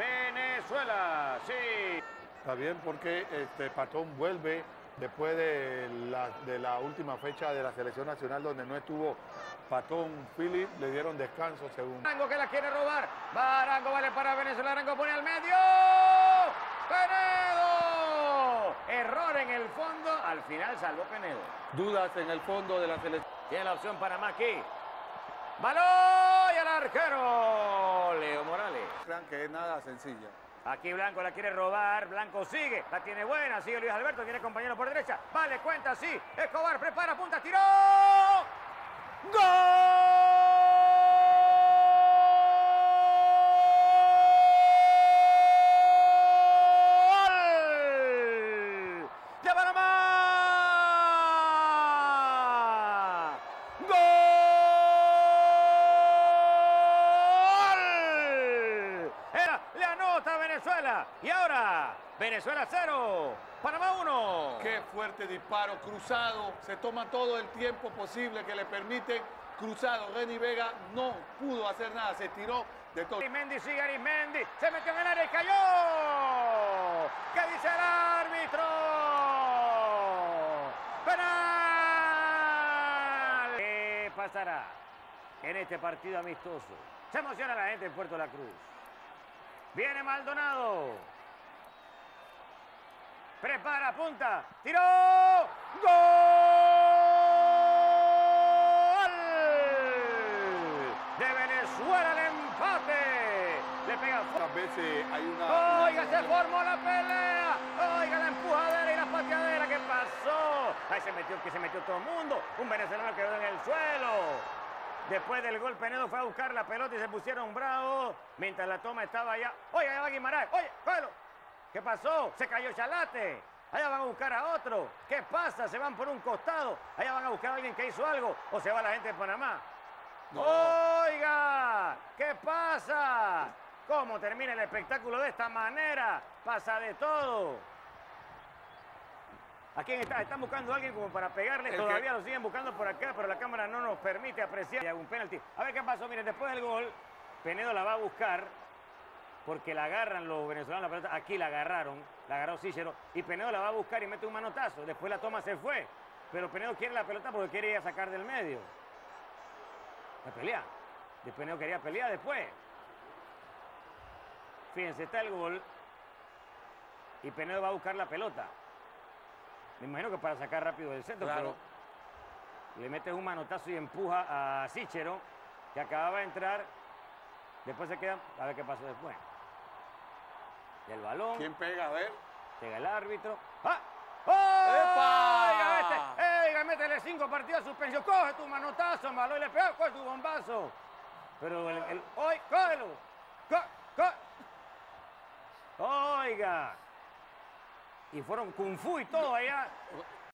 Venezuela. Sí. Está bien porque este Patón vuelve después de la, de la última fecha de la selección nacional donde no estuvo Patón Philip, le dieron descanso según. Arango que la quiere robar. Va Arango, vale para Venezuela. Arango pone al medio. Penedo. Error en el fondo. Al final salvó Penedo. Dudas en el fondo de la selección. Tiene la opción Panamá aquí. Balón y al arquero. Leo Morales. Crean que es nada sencilla. Aquí Blanco la quiere robar, Blanco sigue, la tiene buena, sigue Luis Alberto, tiene compañero por derecha, vale, cuenta, sí, Escobar prepara, punta, tiró, ¡Gol! ¡De Panamá! ¡Gol! Era, le anota Venezuela y ahora Venezuela 0, Panamá 1. Qué fuerte disparo, cruzado, se toma todo el tiempo posible que le permite cruzado. Renny Vega no pudo hacer nada, se tiró de todo. Arismendi sigue Arismendi, se metió en el área y cayó. ¿Qué dice el árbitro? ¡Penal! ¿Qué pasará en este partido amistoso? Se emociona la gente en Puerto La Cruz. Viene Maldonado. Prepara, punta, tiró. ¡Gol! De Venezuela el empate. Le pega. Muchas veces hay una... Oiga, se formó la pelea. Oiga, la empujadera y la pateadera. ¿Qué pasó? Ahí se metió, que se metió todo el mundo. Un venezolano quedó en el suelo. Después del gol, Penedo fue a buscar la pelota y se pusieron bravos. Mientras la toma estaba allá. Oye, allá va Guimaraes. Oye, cógelo. ¿Qué pasó? Se cayó Chalate. Allá van a buscar a otro. ¿Qué pasa? Se van por un costado. Allá van a buscar a alguien que hizo algo. O se va la gente de Panamá. No. Oiga, ¿qué pasa? ¿Cómo termina el espectáculo de esta manera? Pasa de todo. ¿A quién está? Están buscando a alguien como para pegarle. Todavía lo siguen buscando por acá, pero la cámara no nos permite apreciar. Y un penalti. A ver qué pasó. Miren, después del gol, Penedo la va a buscar porque la agarran los venezolanos la pelota. Aquí la agarraron, la agarró Cícero. Y Penedo la va a buscar y mete un manotazo. Después la toma se fue. Pero Penedo quiere la pelota porque quiere ir a sacar del medio. La pelea. De Penedo quería pelear después. Fíjense, está el gol. Y Penedo va a buscar la pelota. Me imagino que para sacar rápido del centro, Claro. pero le metes un manotazo y empuja a Sichero, que acababa de entrar. Después se queda, a ver qué pasó después. El balón, ¿Quién pega? A ver. llega el árbitro. ¡Ah! ¡Oh! ¡Epa! Oiga, este, oiga, métele cinco partidos de suspensión. Coge tu manotazo, malo, y le pega, coge tu bombazo. Pero el, el ¡oy, cógelo! Co- co- Oiga. Y fueron kung fu y todo allá.